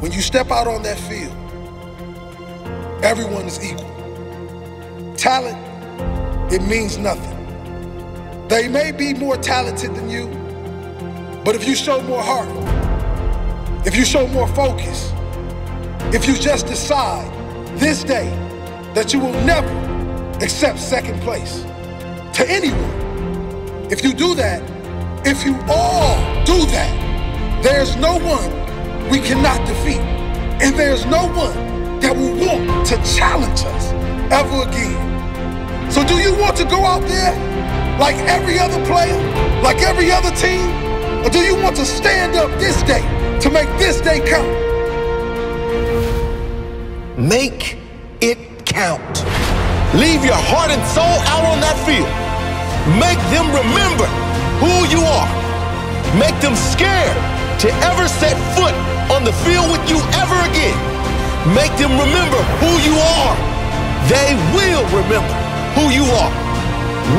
when you step out on that field, everyone is equal. Talent, it means nothing. They may be more talented than you, but if you show more heart, if you show more focus, if you just decide this day that you will never accept second place to anyone, if you do that, if you all do that, there's no one we cannot defeat. And there's no one that will want to challenge us ever again. So do you want to go out there like every other player, like every other team? Or do you want to stand up this day to make this day count? Make it count. Leave your heart and soul out on that field. Make them remember who you are. Make them scared to ever set foot on the field with you ever again. Make them remember who you are. They will remember who you are.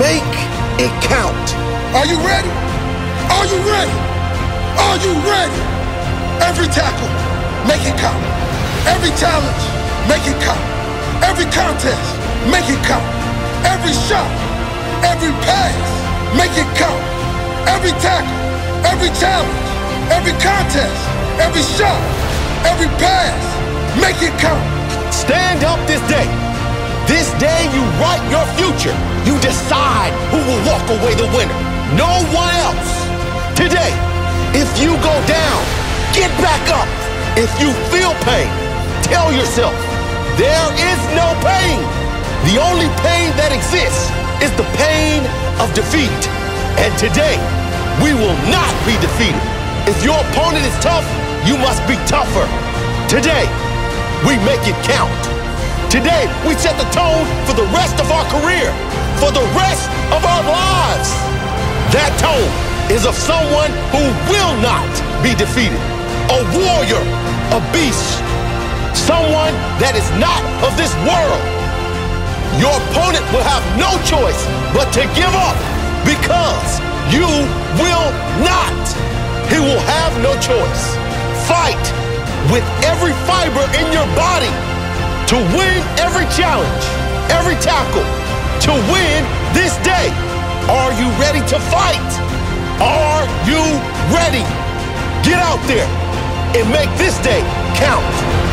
Make it count. Are you ready? Are you ready? Are you ready? Every tackle, make it count. Every challenge, make it count. Every contest, make it count. Every shot, every pass, make it count. Every tackle, every challenge, every contest, every shot, every pass, make it count. Stand up this day. This day you write your future. You decide who will walk away the winner. No one else. Today, if you go down, get back up. If you feel pain, tell yourself, there is no pain. The only pain that exists is the pain of defeat. And today, we will not be defeated. If your opponent is tough, you must be tougher. Today, we make it count. Today, we set the tone for the rest of our career, for the rest of our lives. That tone is of someone who will not be defeated, a warrior, a beast, someone that is not of this world. Your opponent will have no choice but to give up because you will not. He will have no choice. Fight with every fiber in your body to win every challenge, every tackle, to win this day. Are you ready to fight? Are you ready? Get out there and make this day count.